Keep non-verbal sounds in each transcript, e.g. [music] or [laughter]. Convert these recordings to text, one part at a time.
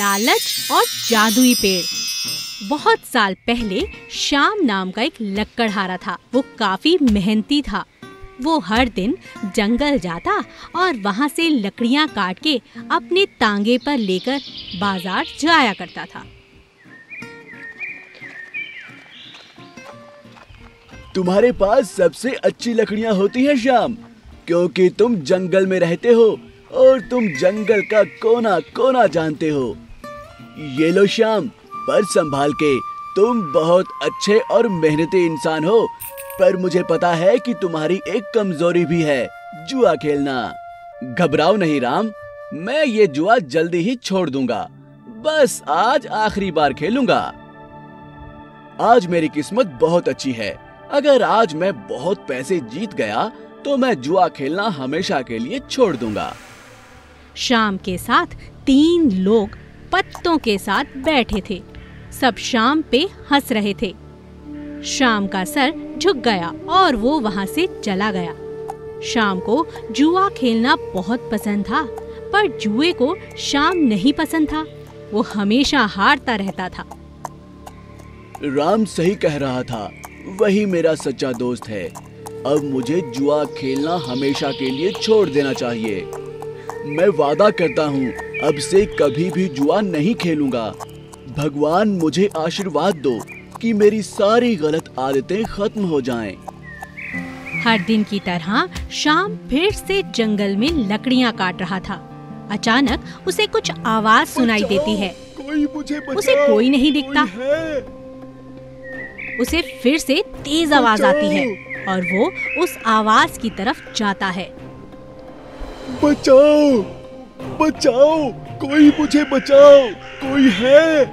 लालच और जादुई पेड़। बहुत साल पहले श्याम नाम का एक लक्कड़हारा था। वो काफ़ी मेहनती था। वो हर दिन जंगल जाता और वहाँ से लकड़ियाँ काट के अपने तांगे पर लेकर बाज़ार जाया करता था। तुम्हारे पास सबसे अच्छी लकड़ियाँ होती हैं, श्याम, क्योंकि तुम जंगल में रहते हो और तुम जंगल का कोना कोना जानते हो। ये लो श्याम, पर संभाल के। तुम बहुत अच्छे और मेहनती इंसान हो, पर मुझे पता है कि तुम्हारी एक कमज़ोरी भी है, जुआ खेलना। घबराओ नहीं राम, मैं ये जुआ जल्दी ही छोड़ दूँगा। बस आज आखिरी बार खेलूँगा। आज मेरी किस्मत बहुत अच्छी है। अगर आज मैं बहुत पैसे जीत गया तो मैं जुआ खेलना हमेशा के लिए छोड़ दूँगा। शाम के साथ तीन लोग पत्तों के साथ बैठे थे। सब शाम पे हंस रहे थे। शाम का सर झुक गया और वो वहाँ से चला गया। शाम को जुआ खेलना बहुत पसंद था, पर जुए को शाम नहीं पसंद था। वो हमेशा हारता रहता था। राम सही कह रहा था, वही मेरा सच्चा दोस्त है। अब मुझे जुआ खेलना हमेशा के लिए छोड़ देना चाहिए। मैं वादा करता हूँ अब से कभी भी जुआ नहीं खेलूँगा। भगवान मुझे आशीर्वाद दो कि मेरी सारी गलत आदतें खत्म हो जाएँ। हर दिन की तरह शाम फिर से जंगल में लकड़ियाँ काट रहा था। अचानक उसे कुछ आवाज़ सुनाई देती है। कोई मुझे उसे कोई नहीं दिखता। कोई उसे फिर से तेज आवाज़ आती है और वो उस आवाज़ की तरफ़ जाता है। बचाओ बचाओ, कोई मुझे बचाओ, कोई है?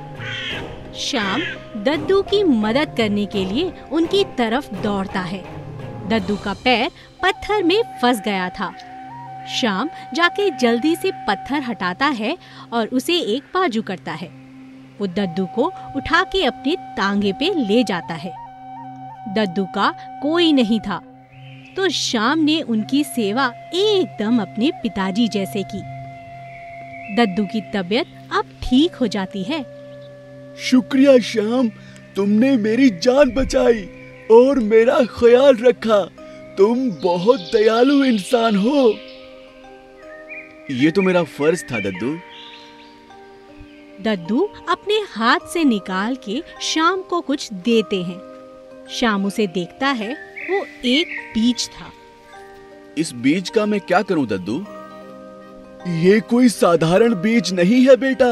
श्याम दद्दू की मदद करने के लिए उनकी तरफ़ दौड़ता है। दद्दू का पैर पत्थर में फंस गया था। श्याम जाके जल्दी से पत्थर हटाता है और उसे एक बाजू करता है। वो दद्दू को उठा के अपने तांगे पे ले जाता है। दद्दू का कोई नहीं था। तो श्याम ने उनकी सेवा एकदम अपने पिताजी जैसे की। दद्दू की तबीयत अब ठीक हो जाती है। शुक्रिया श्याम तुमने मेरी जान बचाई और मेरा ख्याल रखा। तुम बहुत दयालु इंसान हो। ये तो मेरा फ़र्ज़ था दद्दू। दद्दू अपने हाथ से निकाल के शाम को कुछ देते हैं। शाम उसे देखता है वो एक बीज था। इस बीज का मैं क्या करूँ दद्दू? ये कोई साधारण बीज नहीं है बेटा।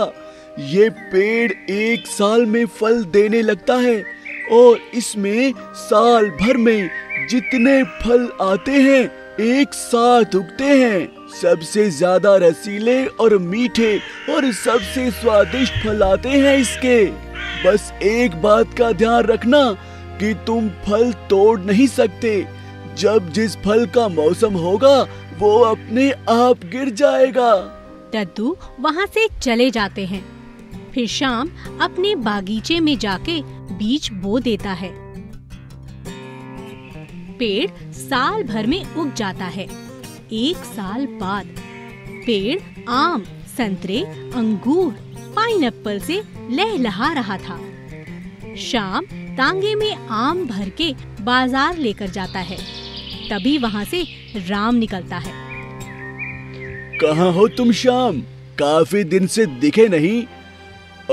ये पेड़ एक साल में फल देने लगता है और इसमें साल भर में जितने फल आते हैं, एक साथ उगते हैं। सबसे ज़्यादा रसीले और मीठे और सबसे स्वादिष्ट फल आते हैं इसके। बस एक बात का ध्यान रखना कि तुम फल तोड़ नहीं सकते। जब जिस फल का मौसम होगा वो अपने आप गिर जाएगा। दद्दू वहाँ से चले जाते हैं। फिर शाम अपने बागीचे में जाके बीज बो देता है। पेड़ साल भर में उग जाता है। एक साल बाद पेड़, आम, संतरे, अंगूर, पाइनएप्पल से लहलहा रहा था। शाम तांगे में आम भर के बाज़ार लेकर जाता है। तभी वहाँ से राम निकलता है। कहाँ हो तुम शाम काफ़ी दिन से दिखे नहीं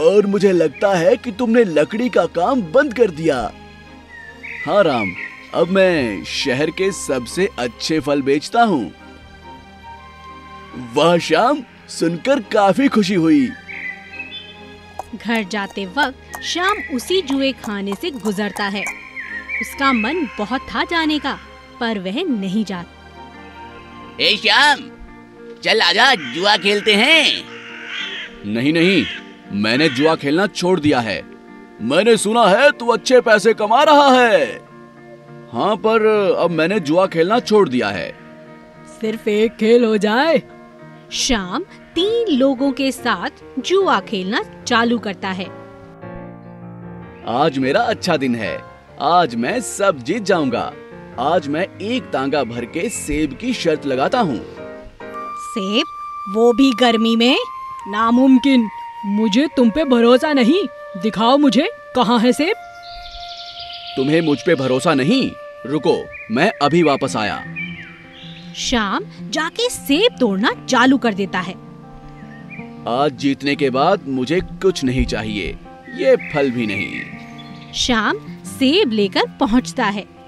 और मुझे लगता है कि तुमने लकड़ी का काम बंद कर दिया। हाँ राम अब मैं शहर के सबसे अच्छे फल बेचता हूँ। वह श्याम सुनकर काफ़ी खुशी हुई। घर जाते वक्त शाम उसी जुए खाने से गुजरता है। उसका मन बहुत था जाने का। पर वह नहीं जाता ए श्याम चल आजा जुआ खेलते हैं। नहीं नहीं मैंने जुआ खेलना छोड़ दिया है। मैंने सुना है तू अच्छे पैसे कमा रहा है। हाँ पर अब मैंने जुआ खेलना छोड़ दिया है। सिर्फ़ एक खेल हो जाए। शाम तीन लोगों के साथ जुआ खेलना चालू करता है। आज मेरा अच्छा दिन है। आज मैं सब जीत जाऊँगा। आज मैं एक तांगा भर के सेब की शर्त लगाता हूँ। सेब? वो भी गर्मी में? नामुमकिन। मुझे तुम पे भरोसा नहीं। दिखाओ मुझे कहाँ है सेब? तुम्हें मुझ पे भरोसा नहीं। रुको मैं अभी वापस आया। शाम जाके सेब तोड़ना चालू कर देता है। आज जीतने के बाद मुझे कुछ नहीं चाहिए। ये फल भी नहीं। शाम सेब लेकर पहुँचता है।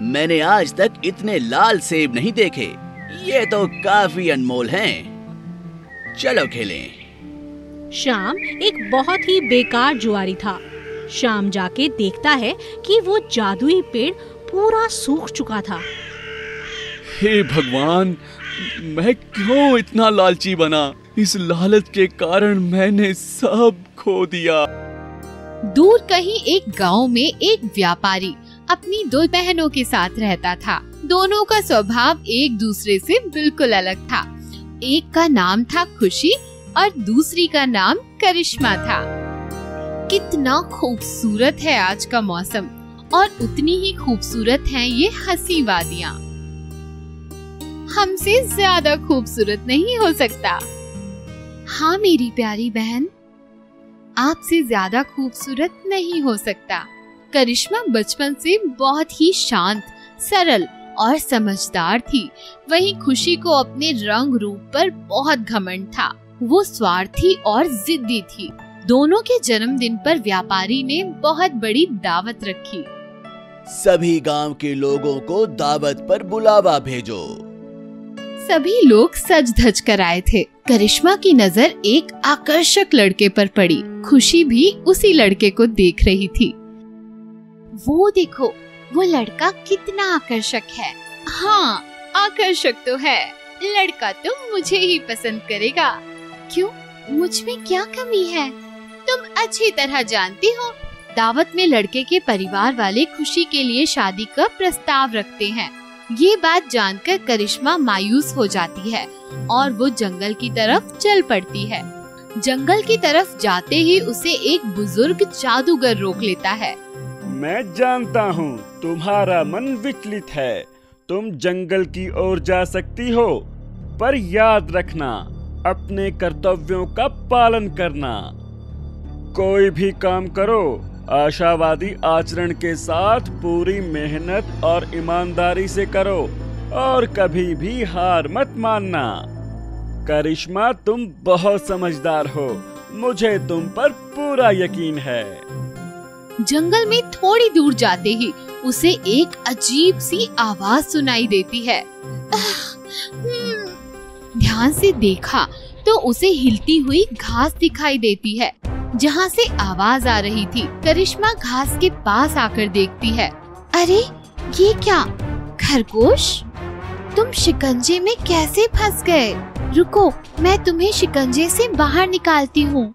मैंने आज तक इतने लाल सेब नहीं देखे। ये तो काफ़ी अनमोल हैं। चलो खेलें। शाम एक बहुत ही बेकार जुआरी था। शाम जाके देखता है कि वो जादुई पेड़ पूरा सूख चुका था। हे भगवान मैं क्यों इतना लालची बना? इस लालच के कारण मैंने सब खो दिया। दूर कहीं एक गाँव में एक व्यापारी अपनी दो बहनों के साथ रहता था। दोनों का स्वभाव एक दूसरे से बिल्कुल अलग था। एक का नाम था खुशी और दूसरी का नाम करिश्मा था। कितना खूबसूरत है आज का मौसम और उतनी ही खूबसूरत है ये हँसी वादियाँ हमसे ज़्यादा खूबसूरत नहीं हो सकता। हाँ मेरी प्यारी बहन, आपसे ज़्यादा खूबसूरत नहीं हो सकता। करिश्मा बचपन से बहुत ही शांत सरल और समझदार थी। वहीं खुशी को अपने रंग रूप पर बहुत घमंड था। वो स्वार्थी और जिद्दी थी। दोनों के जन्मदिन पर व्यापारी ने बहुत बड़ी दावत रखी। सभी गाँव के लोगों को दावत पर बुलावा भेजो। सभी लोग सज धज कर आए थे। करिश्मा की नज़र एक आकर्षक लड़के पर पड़ी। खुशी भी उसी लड़के को देख रही थी। वो देखो, वो लड़का कितना आकर्षक है। हाँ आकर्षक तो है। लड़का तो मुझे ही पसंद करेगा। क्यों? मुझमें क्या कमी है? तुम अच्छी तरह जानती हो। दावत में लड़के के परिवार वाले खुशी के लिए शादी का प्रस्ताव रखते हैं। ये बात जानकर करिश्मा मायूस हो जाती है और वो जंगल की तरफ़ चल पड़ती है। जंगल की तरफ़ जाते ही उसे एक बुज़ुर्ग जादूगर रोक लेता है। मैं जानता हूँ तुम्हारा मन विचलित है। तुम जंगल की ओर जा सकती हो, पर याद रखना, अपने कर्तव्यों का पालन करना। कोई भी काम करो, आशावादी आचरण के साथ पूरी मेहनत और ईमानदारी से करो, और कभी भी हार मत मानना। करिश्मा, तुम बहुत समझदार हो। मुझे तुम पर पूरा यकीन है। जंगल में थोड़ी दूर जाते ही उसे एक अजीब सी आवाज़ सुनाई देती है। हम्म। ध्यान से देखा तो उसे हिलती हुई घास दिखाई देती है, जहाँ से आवाज़ आ रही थी। करिश्मा घास के पास आकर देखती है। अरे, ये क्या? खरगोश? तुम शिकंजे में कैसे फंस गए? रुको, मैं तुम्हें शिकंजे से बाहर निकालती हूँ।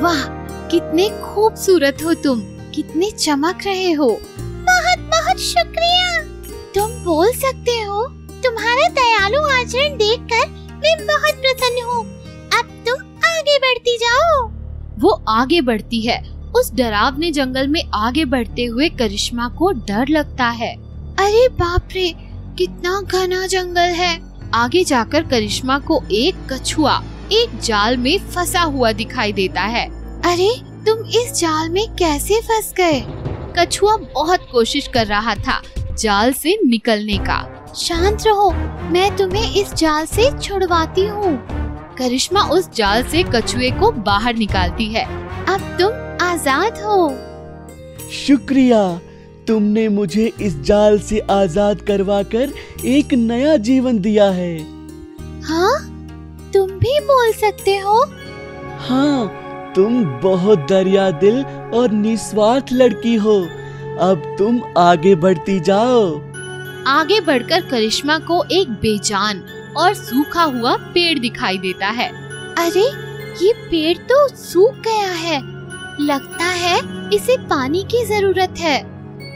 वाह, कितने खूबसूरत हो तुम। कितने चमक रहे हो। बहुत बहुत शुक्रिया। तुम बोल सकते हो, तुम्हारा दयालु आचरण देखकर मैं बहुत प्रसन्न हूँ। अब तुम आगे बढ़ती जाओ। वो आगे बढ़ती है। उस डरावने जंगल में आगे बढ़ते हुए करिश्मा को डर लगता है। अरे बाप रे, कितना घना जंगल है। आगे जाकर करिश्मा को एक कछुआ, एक जाल में फंसा हुआ दिखाई देता है। अरे तुम इस जाल में कैसे फंस गए? कछुआ बहुत कोशिश कर रहा था जाल से निकलने का। शांत रहो मैं तुम्हें इस जाल से छुड़वाती हूँ। करिश्मा उस जाल से कछुए को बाहर निकालती है। अब तुम आज़ाद हो। शुक्रिया तुमने मुझे इस जाल से आज़ाद करवाकर एक नया जीवन दिया है। हाँ? तुम भी बोल सकते हो? हाँ तुम बहुत दरिया दिल और निस्वार्थ लड़की हो। अब तुम आगे बढ़ती जाओ। आगे बढ़कर करिश्मा को एक बेजान और सूखा हुआ पेड़ दिखाई देता है। अरे, ये पेड़ तो सूख गया है। लगता है इसे पानी की ज़रूरत है।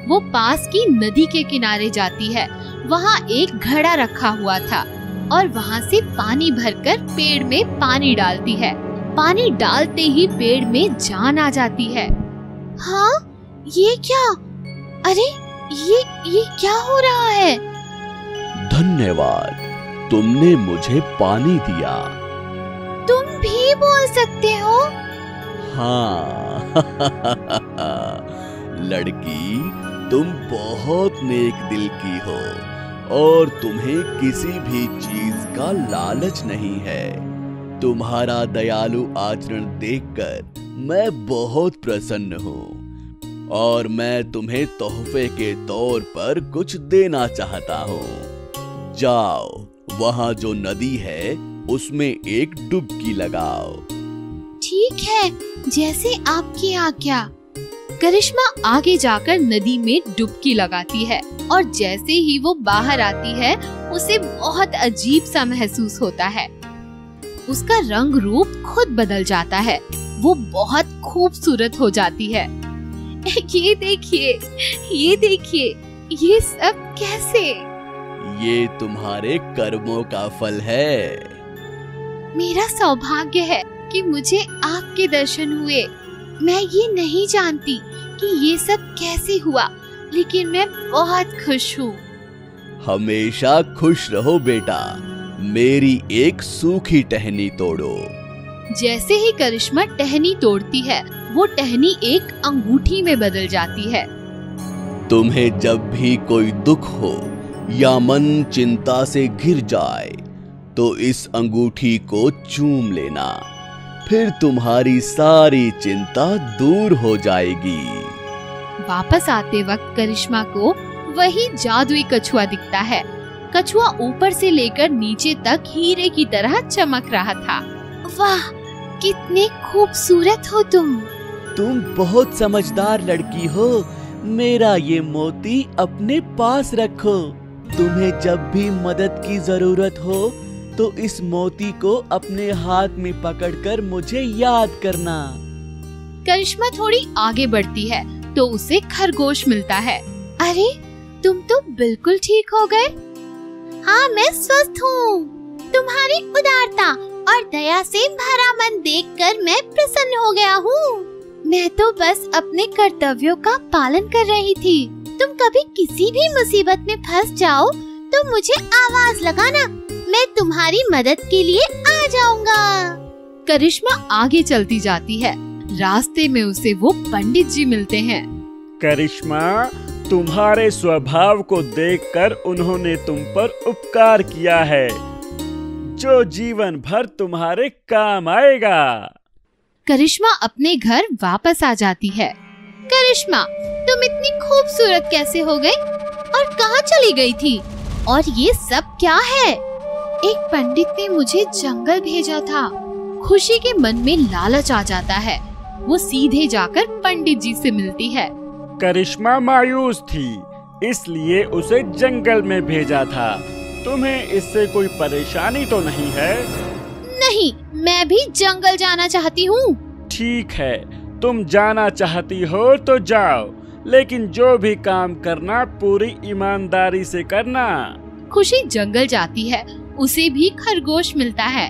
वो पास की नदी के किनारे जाती है। वहाँ एक घड़ा रखा हुआ था और वहाँ से पानी भरकर पेड़ में पानी डालती है। पानी डालते ही पेड़ में जान आ जाती है। हाँ? ये क्या? अरे ये ये क्या हो रहा है? धन्यवाद तुमने मुझे पानी दिया। तुम भी बोल सकते हो? हाँ। [laughs] लड़की तुम बहुत नेक दिल की हो और तुम्हें किसी भी चीज़ का लालच नहीं है। तुम्हारा दयालु आचरण देखकर मैं बहुत प्रसन्न हूँ। और मैं तुम्हें तोहफे के तौर पर कुछ देना चाहता हूँ। जाओ, वहाँ जो नदी है, उसमें एक डुबकी लगाओ। ठीक है, जैसे आपकी आज्ञा। करिश्मा आगे जाकर नदी में डुबकी लगाती है और जैसे ही वो बाहर आती है, उसे बहुत अजीब सा महसूस होता है। उसका रंग रूप खुद बदल जाता है। वो बहुत खूबसूरत हो जाती है। ये देखिए ये देखिए ये सब कैसे? ये तुम्हारे कर्मों का फल है। मेरा सौभाग्य है कि मुझे आपके दर्शन हुए। मैं ये नहीं जानती कि ये सब कैसे हुआ लेकिन मैं बहुत खुश हूँ। हमेशा खुश रहो बेटा। मेरी एक सूखी टहनी तोड़ो। जैसे ही करिश्मा टहनी तोड़ती है वो टहनी एक अंगूठी में बदल जाती है। तुम्हें जब भी कोई दुख हो या मन चिंता से घिर जाए तो इस अंगूठी को चूम लेना। फिर तुम्हारी सारी चिंता दूर हो जाएगी। वापस आते वक्त करिश्मा को वही जादुई कछुआ दिखता है। कछुआ ऊपर से लेकर नीचे तक हीरे की तरह चमक रहा था। वाह कितने खूबसूरत हो तुम। तुम बहुत समझदार लड़की हो। मेरा ये मोती अपने पास रखो। तुम्हें जब भी मदद की ज़रूरत हो तो इस मोती को अपने हाथ में पकड़कर मुझे याद करना। करिश्मा थोड़ी आगे बढ़ती है तो उसे खरगोश मिलता है। अरे तुम तो बिल्कुल ठीक हो गए। हाँ मैं स्वस्थ हूँ। तुम्हारी उदारता और दया से भरा मन देखकर मैं प्रसन्न हो गया हूँ। मैं तो बस अपने कर्तव्यों का पालन कर रही थी। तुम कभी किसी भी मुसीबत में फंस जाओ तो मुझे आवाज़ लगाना। मैं तुम्हारी मदद के लिए आ जाऊँगा। करिश्मा आगे चलती जाती है। रास्ते में उसे वो पंडित जी मिलते हैं। करिश्मा तुम्हारे स्वभाव को देखकर उन्होंने तुम पर उपकार किया है। जो जीवन भर तुम्हारे काम आएगा। करिश्मा अपने घर वापस आ जाती है। करिश्मा, तुम इतनी खूबसूरत कैसे हो गई? और कहाँ चली गई थी? और ये सब क्या है? एक पंडित ने मुझे जंगल भेजा था। खुशी के मन में लालच आ जाता है। वो सीधे जाकर पंडित जी से मिलती है। करिश्मा मायूस थी इसलिए उसे जंगल में भेजा था। तुम्हें इससे कोई परेशानी तो नहीं है? नहीं मैं भी जंगल जाना चाहती हूँ। ठीक है तुम जाना चाहती हो तो जाओ लेकिन जो भी काम करना पूरी ईमानदारी से करना। खुशी जंगल जाती है उसे भी खरगोश मिलता है।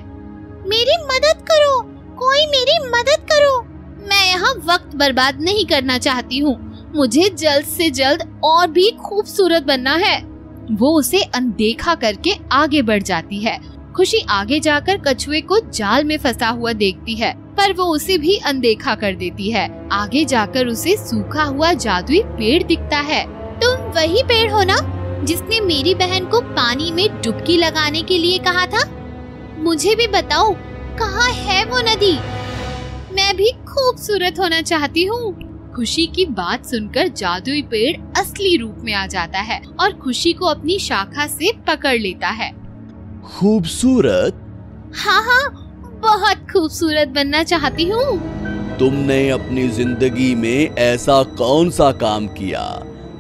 मेरी मदद करो कोई मेरी मदद करो। मैं यहाँ वक्त बर्बाद नहीं करना चाहती हूँ। मुझे जल्द से जल्द और भी खूबसूरत बनना है। वो उसे अनदेखा करके आगे बढ़ जाती है। खुशी आगे जाकर कछुए को जाल में फंसा हुआ देखती है, पर वो उसे भी अनदेखा कर देती है। आगे जाकर उसे सूखा हुआ जादुई पेड़ दिखता है। तुम वही पेड़ हो ना, जिसने मेरी बहन को पानी में डुबकी लगाने के लिए कहा था? मुझे भी बताओ, कहाँ है वो नदी? मैं भी खूबसूरत होना चाहती हूँ। खुशी की बात सुनकर जादुई पेड़ असली रूप में आ जाता है और खुशी को अपनी शाखा से पकड़ लेता है। खूबसूरत? हाँ हाँ बहुत खूबसूरत बनना चाहती हूँ। तुमने अपनी ज़िंदगी में ऐसा कौन सा काम किया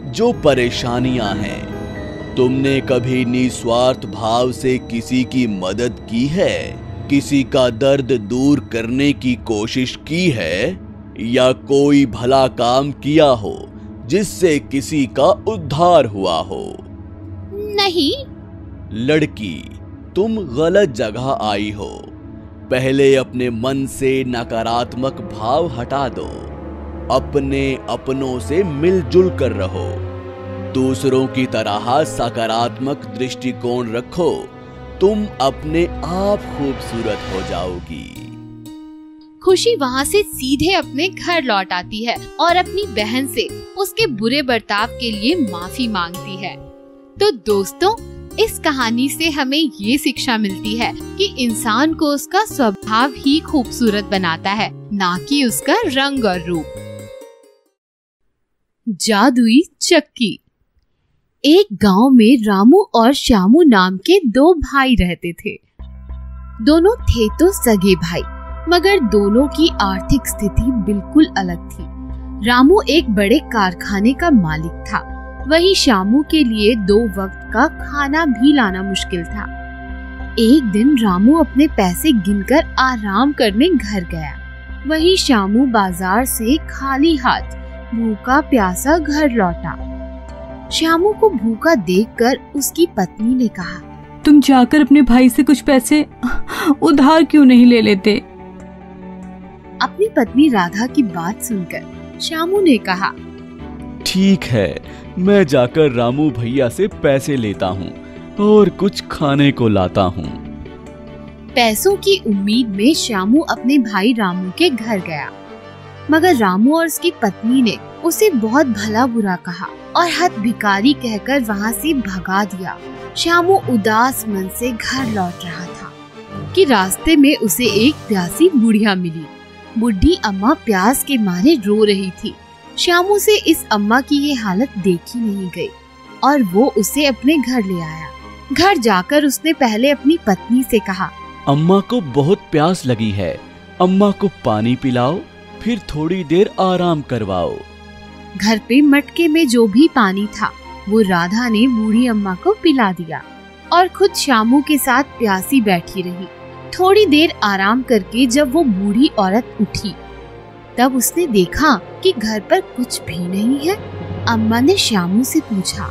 जो परेशानियाँ हैं? तुमने कभी निस्वार्थ भाव से किसी की मदद की है? किसी का दर्द दूर करने की कोशिश की है? या कोई भला काम किया हो जिससे किसी का उद्धार हुआ हो। नहीं। लड़की तुम गलत जगह आई हो। पहले अपने मन से नकारात्मक भाव हटा दो। अपने अपनों से मिलजुल कर रहो। दूसरों की तरह सकारात्मक दृष्टिकोण रखो। तुम अपने आप खूबसूरत हो जाओगी। खुशी वहाँ से सीधे अपने घर लौट आती है और अपनी बहन से उसके बुरे बर्ताव के लिए माफ़ी मांगती है। तो दोस्तों, इस कहानी से हमें ये शिक्षा मिलती है कि इंसान को उसका स्वभाव ही खूबसूरत बनाता है, ना कि उसका रंग और रूप। जादुई चक्की। एक गाँव में रामू और श्यामू नाम के दो भाई रहते थे। दोनों थे तो सगे भाई। मगर दोनों की आर्थिक स्थिति बिल्कुल अलग थी। रामू एक बड़े कारखाने का मालिक था। वही श्यामू के लिए दो वक्त का खाना भी लाना मुश्किल था। एक दिन रामू अपने पैसे गिनकर आराम करने घर गया। वही श्यामू बाज़ार से खाली हाथ भूखा प्यासा घर लौटा। श्यामू को भूखा देखकर उसकी पत्नी ने कहा, तुम जाकर अपने भाई से कुछ पैसे उधार क्यों नहीं ले लेते? अपनी पत्नी राधा की बात सुनकर श्यामू ने कहा ठीक है मैं जाकर रामू भैया से पैसे लेता हूँ और कुछ खाने को लाता हूँ। पैसों की उम्मीद में श्यामू अपने भाई रामू के घर गया। मगर रामू और उसकी पत्नी ने उसे बहुत भला बुरा कहा और हद भिकारी कहकर वहाँ से भगा दिया। श्यामू उदास मन से घर लौट रहा था कि रास्ते में उसे एक प्यासी बुढ़िया मिली। बुढ़ी अम्मा प्यास के मारे रो रही थी। श्यामू से इस अम्मा की ये हालत देखी नहीं गई और वो उसे अपने घर ले आया। घर जाकर उसने पहले अपनी पत्नी से कहा अम्मा को बहुत प्यास लगी है। अम्मा को पानी पिलाओ फिर थोड़ी देर आराम करवाओ। घर पे मटके में जो भी पानी था वो राधा ने बूढ़ी अम्मा को पिला दिया और खुद श्यामू के साथ प्यासी बैठी रही। थोड़ी देर आराम करके जब वो बूढ़ी औरत उठी, तब उसने देखा कि घर पर कुछ भी नहीं है। अम्मा ने श्यामू से पूछा,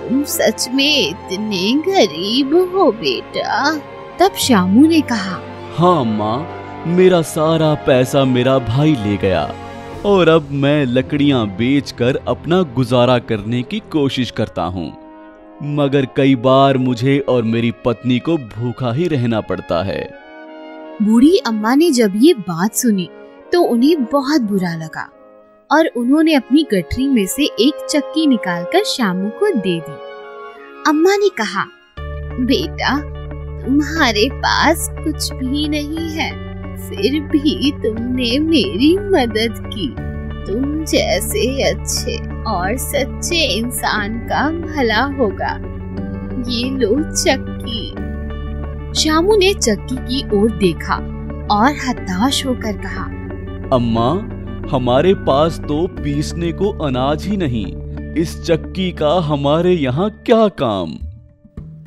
तुम सच में इतने गरीब हो बेटा? तब श्यामू ने कहा हाँ माँ, मेरा सारा पैसा मेरा भाई ले गया और अब मैं लकड़ियाँ बेचकर अपना गुजारा करने की कोशिश करता हूँ। मगर कई बार मुझे और मेरी पत्नी को भूखा ही रहना पड़ता है। बूढ़ी अम्मा ने जब ये बात सुनी तो उन्हें बहुत बुरा लगा और उन्होंने अपनी गठरी में से एक चक्की निकालकर श्यामू को दे दी। अम्मा ने कहा, बेटा, तुम्हारे पास कुछ भी नहीं है, फिर भी तुमने मेरी मदद की। तुम जैसे अच्छे और सच्चे इंसान का भला होगा। ये लो चक्की। श्यामू ने चक्की की ओर देखा और हताश होकर कहा अम्मा हमारे पास तो पीसने को अनाज ही नहीं। इस चक्की का हमारे यहाँ क्या काम?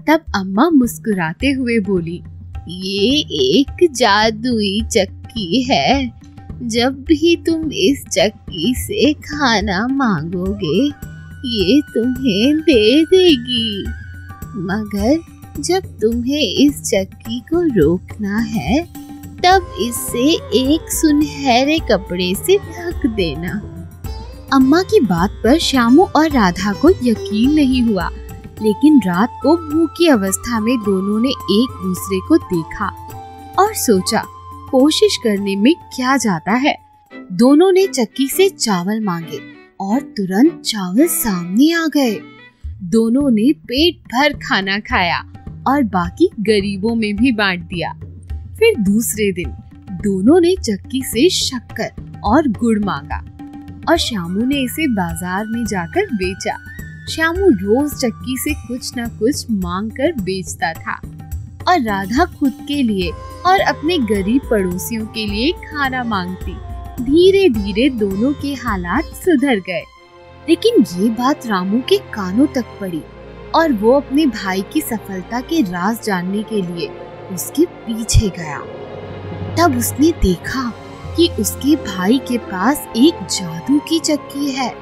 तब अम्मा मुस्कुराते हुए बोली ये एक जादुई चक्की है। जब भी तुम इस चक्की से खाना मांगोगे, ये तुम्हें दे देगी। मगर जब तुम्हें इस चक्की को रोकना है, तब इसे एक सुनहरे कपड़े से ढक देना। अम्मा की बात पर श्यामू और राधा को यकीन नहीं हुआ, लेकिन रात को भूखी अवस्था में दोनों ने एक दूसरे को देखा और सोचा कोशिश करने में क्या जाता है? दोनों ने चक्की से चावल मांगे और तुरंत चावल सामने आ गए। दोनों ने पेट भर खाना खाया और बाकी गरीबों में भी बांट दिया। फिर दूसरे दिन दोनों ने चक्की से शक्कर और गुड़ मांगा और श्यामू ने इसे बाज़ार में जाकर बेचा। श्यामू रोज चक्की से कुछ न कुछ मांग कर बेचता था। और राधा खुद के लिए और अपने गरीब पड़ोसियों के लिए खाना मांगती। धीरे धीरे दोनों के हालात सुधर गए। लेकिन ये बात रामू के कानों तक पड़ी और वो अपने भाई की सफलता के राज जानने के लिए उसके पीछे गया। तब उसने देखा कि उसके भाई के पास एक जादू की चक्की है।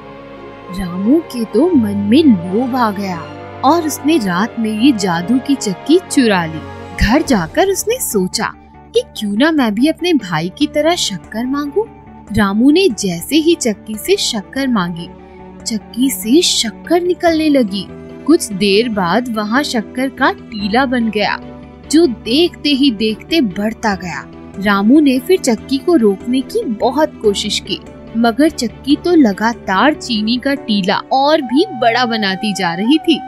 रामू के तो मन में लोभ आ गया। और उसने रात में ये जादू की चक्की चुरा ली। घर जाकर उसने सोचा कि क्यों ना मैं भी अपने भाई की तरह शक्कर मांगू। रामू ने जैसे ही चक्की से शक्कर मांगी, चक्की से शक्कर निकलने लगी। कुछ देर बाद वहाँ शक्कर का टीला बन गया, जो देखते ही देखते बढ़ता गया। रामू ने फिर चक्की को रोकने की बहुत कोशिश की, मगर चक्की तो लगातार चीनी का टीला और भी बड़ा बनाती जा रही थी।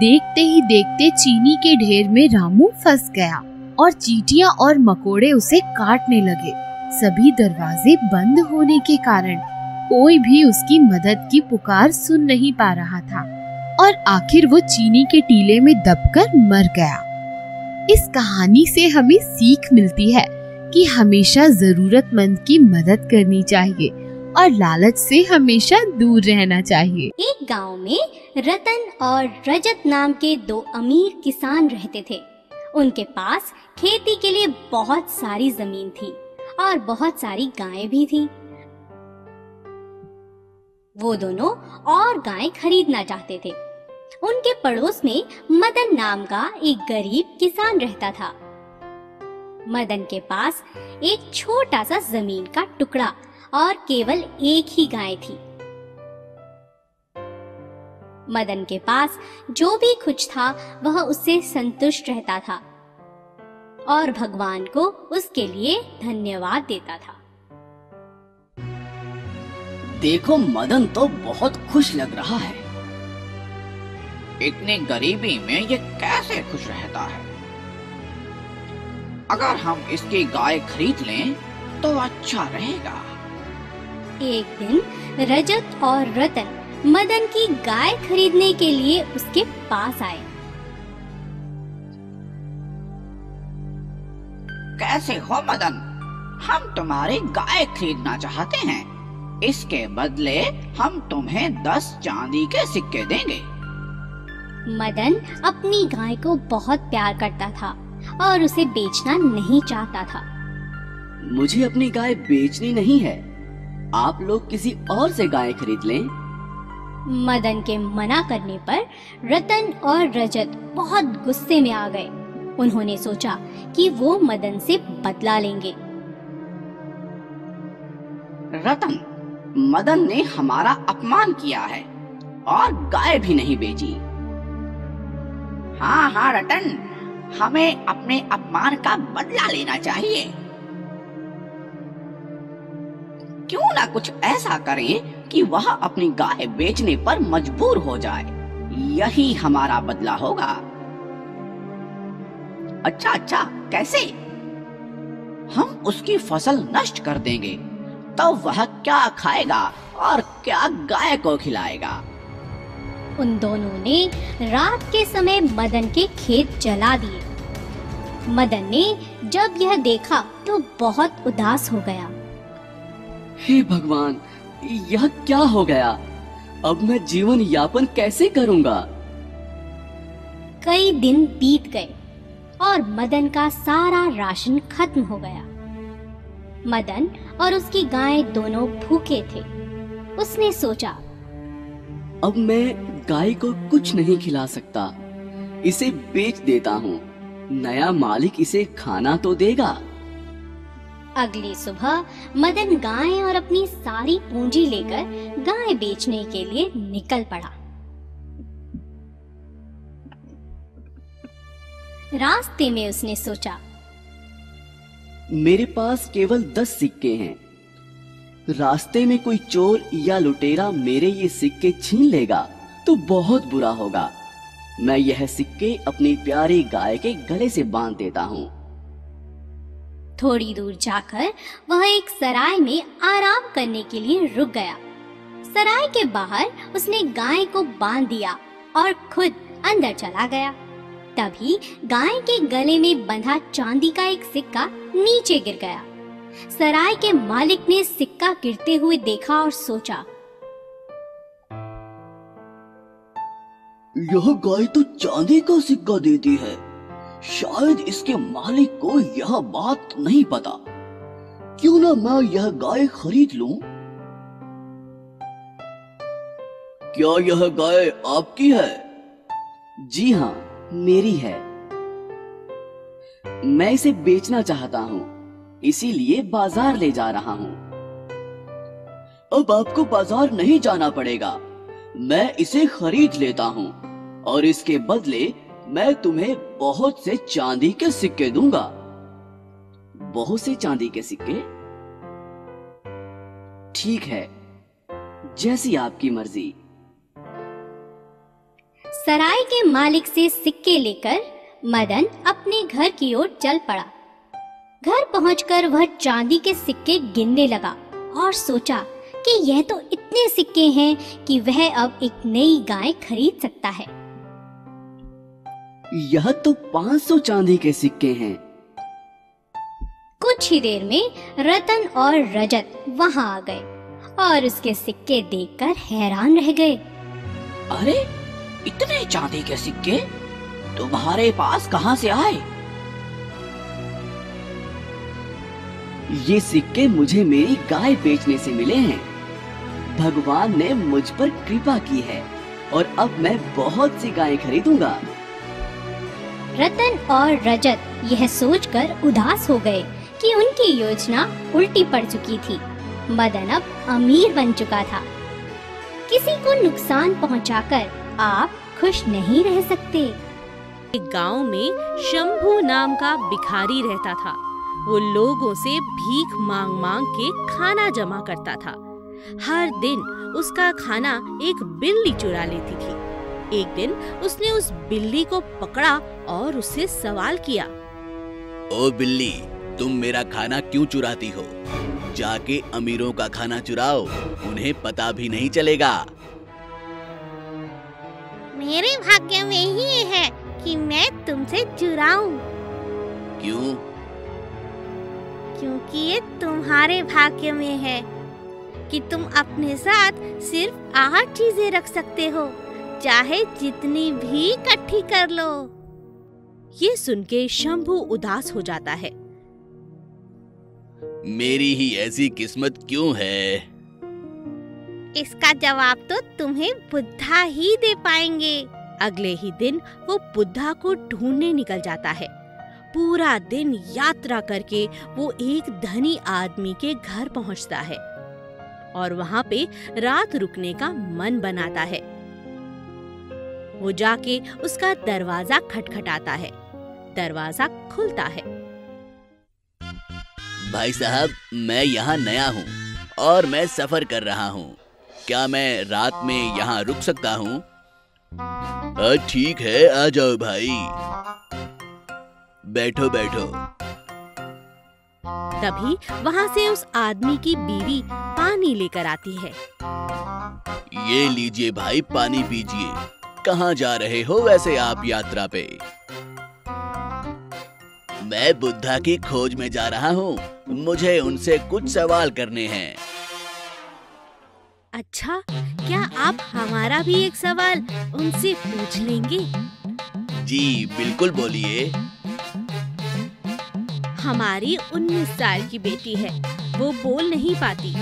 देखते ही देखते चीनी के ढेर में रामू फंस गया और चीटियाँ और मकोड़े उसे काटने लगे। सभी दरवाजे बंद होने के कारण कोई भी उसकी मदद की पुकार सुन नहीं पा रहा था और आखिर वो चीनी के टीले में दबकर मर गया। इस कहानी से हमें सीख मिलती है कि हमेशा जरूरतमंद की मदद करनी चाहिए और लालच से हमेशा दूर रहना चाहिए। एक गाँव में रतन और रजत नाम के दो अमीर किसान रहते थे। उनके पास खेती के लिए बहुत सारी ज़मीन थी और बहुत सारी गायें भी थी। वो दोनों और गायें खरीदना चाहते थे। उनके पड़ोस में मदन नाम का एक गरीब किसान रहता था। मदन के पास एक छोटा सा ज़मीन का टुकड़ा और केवल एक ही गाय थी। मदन के पास जो भी कुछ था, वह उससे संतुष्ट रहता था और भगवान को उसके लिए धन्यवाद देता था। देखो, मदन तो बहुत खुश लग रहा है। इतनी गरीबी में ये कैसे खुश रहता है? अगर हम इसकी गाय खरीद लें तो अच्छा रहेगा। एक दिन रजत और रतन मदन की गाय खरीदने के लिए उसके पास आए। कैसे हो मदन? हम तुम्हारी गाय खरीदना चाहते हैं। इसके बदले हम तुम्हें दस चांदी के सिक्के देंगे। मदन अपनी गाय को बहुत प्यार करता था। और उसे बेचना नहीं चाहता था। मुझे अपनी गाय बेचनी नहीं है। आप लोग किसी और से गाय खरीद लें। मदन के मना करने पर रतन और रजत बहुत गुस्से में आ गए। उन्होंने सोचा कि वो मदन से बदला लेंगे। रतन मदन ने हमारा अपमान किया है और गाय भी नहीं बेची। हाँ हाँ रतन। हमें अपने अपमान का बदला लेना चाहिए। क्यों ना कुछ ऐसा करें कि वह अपनी गाय बेचने पर मजबूर हो जाए। यही हमारा बदला होगा। अच्छा अच्छा कैसे? हम उसकी फ़सल नष्ट कर देंगे तो वह क्या खाएगा और क्या गाय को खिलाएगा? उन दोनों ने रात के समय मदन के खेत जला दिए। मदन ने जब यह देखा तो बहुत उदास हो गया। हे भगवान यह क्या हो गया? अब मैं जीवन यापन कैसे करूँगा? कई दिन बीत गए और मदन का सारा राशन खत्म हो गया। मदन और उसकी गाय दोनों भूखे थे। उसने सोचा अब मैं गाय को कुछ नहीं खिला सकता। इसे बेच देता हूँ। नया मालिक इसे खाना तो देगा। अगली सुबह मदन गाय और अपनी सारी पूंजी लेकर गाय बेचने के लिए निकल पड़ा। रास्ते में उसने सोचा मेरे पास केवल दस सिक्के हैं। रास्ते में कोई चोर या लुटेरा मेरे ये सिक्के छीन लेगा। तो बहुत बुरा होगा। मैं यह सिक्के अपनी प्यारी गाय के गले से बाँध देता हूँ। थोड़ी दूर जाकर वह एक सराय में आराम करने के लिए रुक गया। सराय के बाहर उसने गाय को बाँध दिया और खुद अंदर चला गया। तभी गाय के गले में बंधा चांदी का एक सिक्का नीचे गिर गया। सराय के मालिक ने सिक्का गिरते हुए देखा और सोचा यह गाय तो चांदी का सिक्का देती है। शायद इसके मालिक को यह बात नहीं पता। क्यों ना मैं यह गाय खरीद लूँ? क्या यह गाय आपकी है? जी हाँ मेरी है। मैं इसे बेचना चाहता हूँ इसीलिए बाज़ार ले जा रहा हूँ। अब आपको बाज़ार नहीं जाना पड़ेगा। मैं इसे खरीद लेता हूँ, और इसके बदले मैं तुम्हें बहुत से चांदी के सिक्के दूँगा। बहुत से चांदी के सिक्के? ठीक है, जैसी आपकी मर्ज़ी। सराय के मालिक से सिक्के लेकर मदन अपने घर की ओर चल पड़ा। घर पहुंचकर वह चांदी के सिक्के गिनने लगा और सोचा कि यह तो इतने सिक्के हैं कि वह अब एक नई गाय खरीद सकता है। यह तो 500 चांदी के सिक्के हैं। कुछ ही देर में रतन और रजत वहाँ आ गए और उसके सिक्के देखकर हैरान रह गए। अरे इतने चांदी के सिक्के? तुम्हारे पास कहाँ से आए? ये सिक्के मुझे मेरी गाय बेचने से मिले हैं। भगवान ने मुझ पर कृपा की है और अब मैं बहुत सी गायें खरीदूँगा। रतन और रजत यह सोचकर उदास हो गए कि उनकी योजना उल्टी पड़ चुकी थी। मदन अब अमीर बन चुका था। किसी को नुकसान पहुंचाकर आप खुश नहीं रह सकते। एक गाँव में शंभू नाम का भिखारी रहता था। वो लोगों से भीख मांग मांग के खाना जमा करता था। हर दिन उसका खाना एक बिल्ली चुरा लेती थी। एक दिन उसने उस बिल्ली को पकड़ा और उससे सवाल किया ओ बिल्ली तुम मेरा खाना क्यों चुराती हो? जाके अमीरों का खाना चुराओ उन्हें पता भी नहीं चलेगा। मेरे भाग्य में ही है कि मैं तुमसे चुराऊं। क्यों? क्योंकि ये तुम्हारे भाग्य में है। कि तुम अपने साथ सिर्फ़ आठ चीज़ें रख सकते हो चाहे जितनी भी इकट्ठी कर लो। ये सुन के शंभू उदास हो जाता है। मेरी ही ऐसी किस्मत क्यों है? इसका जवाब तो तुम्हें बुद्धा ही दे पाएँगे। अगले ही दिन वो बुद्धा को ढूँढने निकल जाता है। पूरा दिन यात्रा करके वो एक धनी आदमी के घर पहुँचता है। और वहाँ पे रात रुकने का मन बनाता है। वो जाके उसका दरवाज़ा खटखटाता है। दरवाज़ा खुलता है। भाई साहब, मैं यहाँ नया हूँ और मैं सफ़र कर रहा हूँ। क्या मैं रात में यहाँ रुक सकता हूँ? ठीक है, आ जाओ भाई। बैठो बैठो। तभी वहाँ से उस आदमी की बीवी पानी लेकर आती है। ये लीजिए भाई पानी पीजिए। कहाँ जा रहे हो वैसे आप यात्रा पे? मैं बुद्धा की खोज में जा रहा हूँ। मुझे उनसे कुछ सवाल करने हैं। अच्छा क्या आप हमारा भी एक सवाल उनसे पूछ लेंगे? जी बिल्कुल बोलिए। हमारी 19 साल की बेटी है। वो बोल नहीं पाती।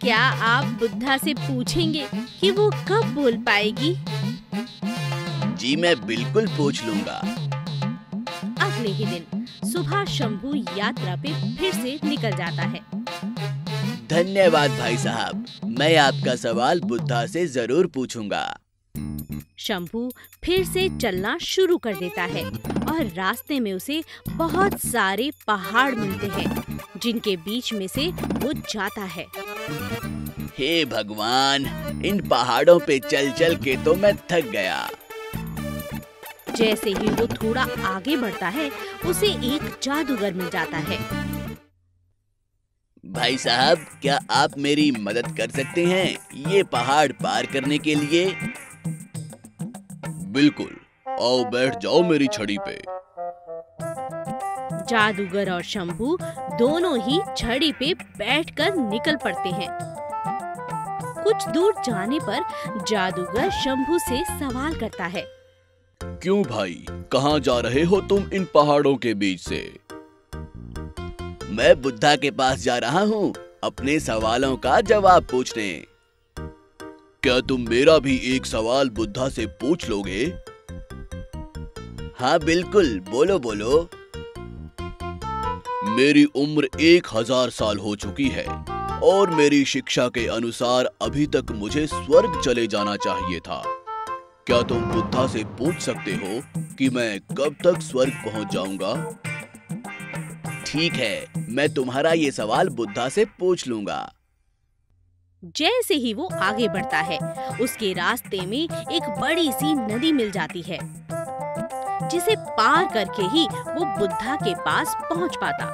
क्या आप बुद्धा से पूछेंगे कि वो कब बोल पाएगी? जी मैं बिल्कुल पूछ लूँगा। अगले ही दिन सुबह शंभू यात्रा पे फिर से निकल जाता है। धन्यवाद भाई साहब। मैं आपका सवाल बुद्धा से ज़रूर पूछूँगा। शंभू फिर से चलना शुरू कर देता है और रास्ते में उसे बहुत सारे पहाड़ मिलते हैं जिनके बीच में से वो जाता है। हे भगवान इन पहाड़ों पे चल चल के तो मैं थक गया। जैसे ही वो थोड़ा आगे बढ़ता है उसे एक जादूगर मिल जाता है। भाई साहब क्या आप मेरी मदद कर सकते हैं ये पहाड़ पार करने के लिए? बिल्कुल। आओ बैठ जाओ मेरी छड़ी पे। जादूगर और शंभू दोनों ही छड़ी पे बैठकर निकल पड़ते हैं। कुछ दूर जाने पर जादूगर शंभू से सवाल करता है। क्यों भाई कहाँ जा रहे हो तुम इन पहाड़ों के बीच से? मैं बुद्धा के पास जा रहा हूँ। अपने सवालों का जवाब पूछने क्या तुम मेरा भी एक सवाल बुद्धा से पूछ लोगे? हाँ बिल्कुल, बोलो बोलो। मेरी उम्र एक हज़ार साल हो चुकी है और मेरी शिक्षा के अनुसार अभी तक मुझे स्वर्ग चले जाना चाहिए था। क्या तुम बुद्धा से पूछ सकते हो कि मैं कब तक स्वर्ग पहुँच जाऊँगा? ठीक है, मैं तुम्हारा ये सवाल बुद्धा से पूछ लूँगा। जैसे ही वो आगे बढ़ता है उसके रास्ते में एक बड़ी सी नदी मिल जाती है जिसे पार करके ही वो बुद्धा के पास पहुँच पाता।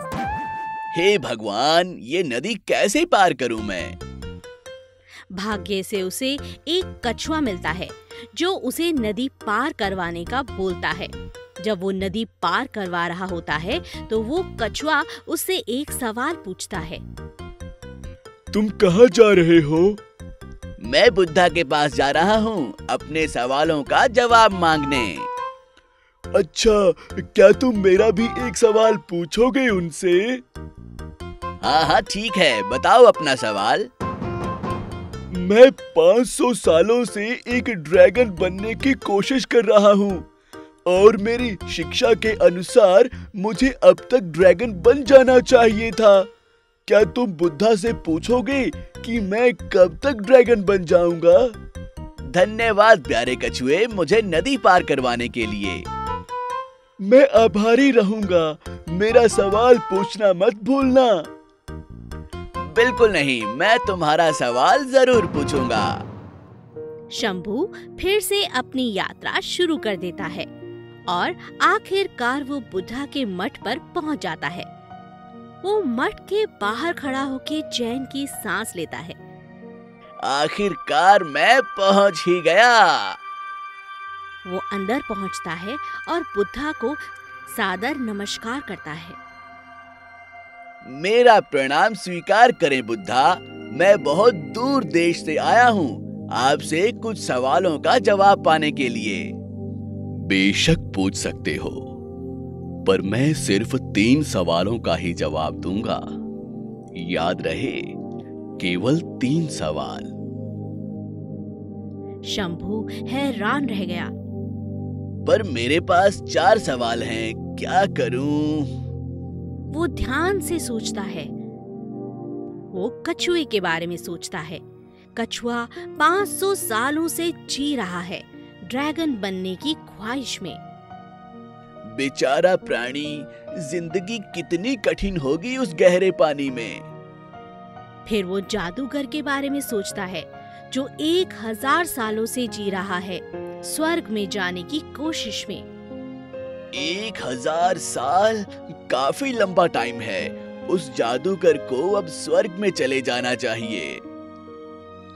हे भगवान ये नदी कैसे पार करूँ मैं? भाग्य से उसे एक कछुआ मिलता है जो उसे नदी पार करवाने का बोलता है। जब वो नदी पार करवा रहा होता है तो वो कछुआ उससे एक सवाल पूछता है। तुम कहाँ जा रहे हो? मैं बुद्धा के पास जा रहा हूँ अपने सवालों का जवाब मांगने। अच्छा क्या तुम मेरा भी एक सवाल पूछोगे उनसे? हाँ हाँ ठीक है बताओ अपना सवाल। मैं 500 सालों से एक ड्रैगन बनने की कोशिश कर रहा हूँ और मेरी शिक्षा के अनुसार मुझे अब तक ड्रैगन बन जाना चाहिए था। क्या तुम बुद्धा से पूछोगे कि मैं कब तक ड्रैगन बन जाऊँगा? धन्यवाद, प्यारे कछुए, मुझे नदी पार करवाने के लिए। मैं आभारी रहूँगा। मेरा सवाल पूछना मत भूलना। बिल्कुल नहीं, मैं तुम्हारा सवाल ज़रूर पूछूँगा। शंभू फिर से अपनी यात्रा शुरू कर देता है और आखिरकार वो बुद्धा के मठ पर पहुँच जाता है। वो मठ के बाहर खड़ा होके चैन की सांस लेता है। आखिरकार मैं पहुँच ही गया। वो अंदर पहुँचता है और बुद्धा को सादर नमस्कार करता है। मेरा प्रणाम स्वीकार करें बुद्धा। मैं बहुत दूर देश से आया हूँ आपसे कुछ सवालों का जवाब पाने के लिए। बेशक पूछ सकते हो। पर मैं सिर्फ़ तीन सवालों का ही जवाब दूँगा। याद रहे केवल तीन सवाल। शंभू हैरान रह गया। पर मेरे पास चार सवाल हैं क्या करूँ? वो ध्यान से सोचता है। वो कछुए के बारे में सोचता है। कछुआ 500 सालों से जी रहा है ड्रैगन बनने की ख्वाहिश में। बेचारा प्राणी ज़िंदगी कितनी कठिन होगी उस गहरे पानी में। फिर वो जादूगर के बारे में सोचता है जो एक हज़ार सालों से जी रहा है स्वर्ग में जाने की कोशिश में। एक हज़ार साल काफ़ी लंबा टाइम है उस जादूगर को अब स्वर्ग में चले जाना चाहिए।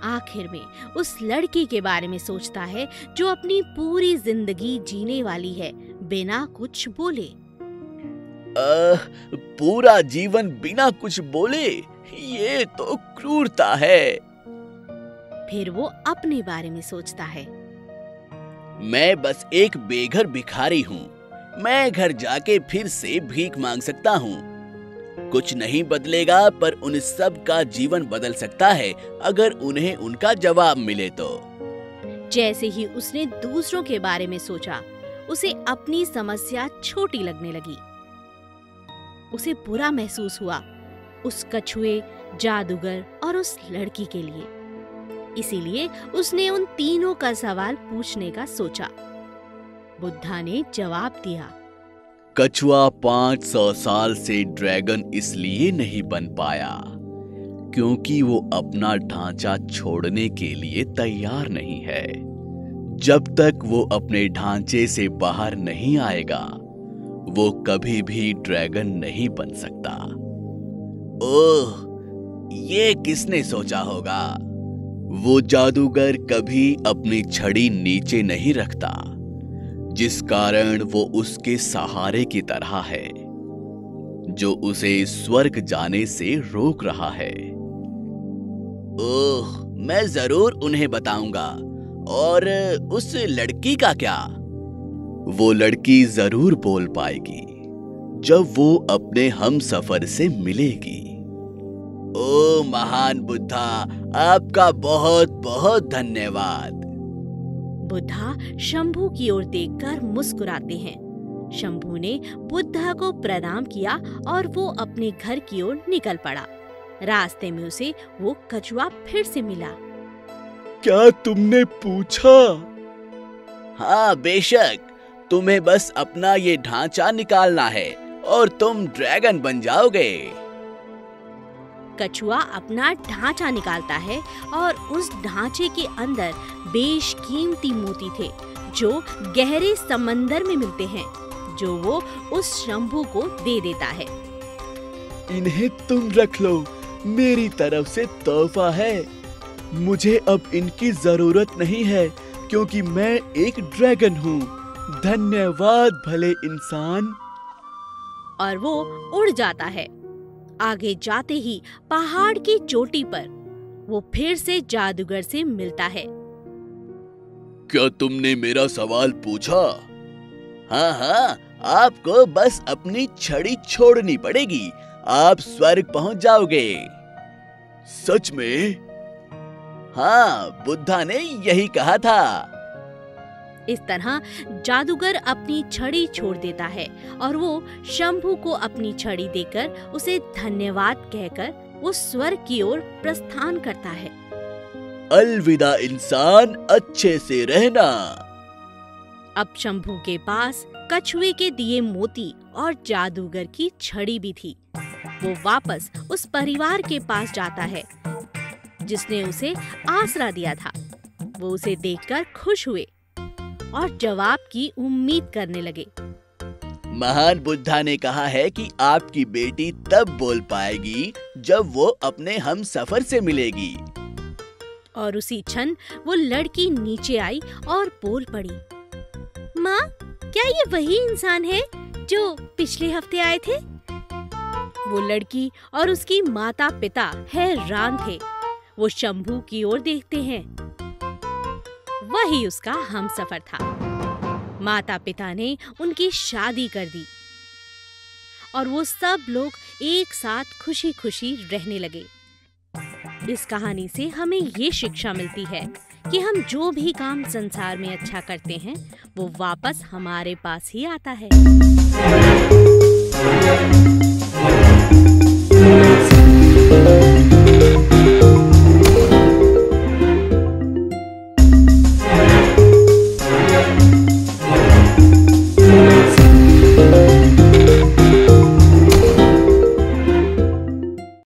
आखिर में उस लड़की के बारे में सोचता है जो अपनी पूरी ज़िंदगी जीने वाली है बिना कुछ बोले। आ, पूरा जीवन बिना कुछ बोले? ये तो क्रूरता है। फिर वो अपने बारे में सोचता है। मैं बस एक बेघर भिखारी हूँ। मैं घर जाके फिर से भीख मांग सकता हूँ। कुछ नहीं बदलेगा पर उन सब का जीवन बदल सकता है अगर उन्हें उनका जवाब मिले तो। जैसे ही उसने दूसरों के बारे में सोचा उसे अपनी समस्या छोटी लगने लगी। उसे बुरा महसूस हुआ उस कछुए, जादूगर और उस लड़की के लिए। इसीलिए उसने उन तीनों का सवाल पूछने का सोचा। बुद्धा ने जवाब दिया, कछुआ पाँच सौ साल से ड्रैगन इसलिए नहीं बन पाया क्योंकि वो अपना ढांचा छोड़ने के लिए तैयार नहीं है। जब तक वो अपने ढांचे से बाहर नहीं आएगा, वो कभी भी ड्रैगन नहीं बन सकता। ओह, ये किसने सोचा होगा? वो जादूगर कभी अपनी छड़ी नीचे नहीं रखता, जिस कारण वो उसके सहारे की तरह है, जो उसे स्वर्ग जाने से रोक रहा है। ओह, मैं ज़रूर उन्हें बताऊँगा। और उस लड़की का क्या? वो लड़की ज़रूर बोल पाएगी, जब वो अपने हम सफ़र से मिलेगी। ओ महान बुद्धा, आपका बहुत बहुत धन्यवाद। बुद्धा शंभू की ओर देखकर मुस्कुराते हैं। शंभू ने बुद्धा को प्रणाम किया और वो अपने घर की ओर निकल पड़ा। रास्ते में उसे वो कछुआ फिर से मिला। क्या तुमने पूछा? हाँ बेशक। तुम्हें बस अपना ये ढांचा निकालना है और तुम ड्रैगन बन जाओगे। कछुआ अपना ढांचा निकालता है और उस ढांचे के अंदर बेशकीमती मोती थे जो गहरे समंदर में मिलते हैं जो वो उस शंभू को दे देता है। इन्हें तुम रख लो। मेरी तरफ़ से तोहफा है। मुझे अब इनकी ज़रूरत नहीं है क्योंकि मैं एक ड्रैगन हूँ। धन्यवाद भले इंसान। और वो उड़ जाता है। आगे जाते ही पहाड़ की चोटी पर वो फिर से जादूगर से मिलता है। क्या तुमने मेरा सवाल पूछा? हाँ हाँ आपको बस अपनी छड़ी छोड़नी पड़ेगी। आप स्वर्ग पहुँच जाओगे। सच में? हाँ बुद्धा ने यही कहा था। इस तरह जादूगर अपनी छड़ी छोड़ देता है और वो शंभू को अपनी छड़ी देकर उसे धन्यवाद कहकर वो स्वर्ग की ओर प्रस्थान करता है। अलविदा इंसान अच्छे से रहना। अब शंभू के पास कछुए के दिए मोती और जादूगर की छड़ी भी थी। वो वापस उस परिवार के पास जाता है। जिसने उसे आसरा दिया था। वो उसे देखकर खुश हुए और जवाब की उम्मीद करने लगे। महान बुद्धा ने कहा है कि आपकी बेटी तब बोल पाएगी जब वो अपने हम सफ़र से मिलेगी। और उसी क्षण वो लड़की नीचे आई और बोल पड़ी माँ क्या ये वही इंसान है जो पिछले हफ़्ते आए थे? वो लड़की और उसकी माता पिता हैरान थे। वो शंभू की ओर देखते हैं। वही उसका हम सफ़र था। माता पिता ने उनकी शादी कर दी। और वो सब लोग एक साथ खुशी खुशी रहने लगे। इस कहानी से हमें ये शिक्षा मिलती है कि हम जो भी काम संसार में अच्छा करते हैं, वो वापस हमारे पास ही आता है।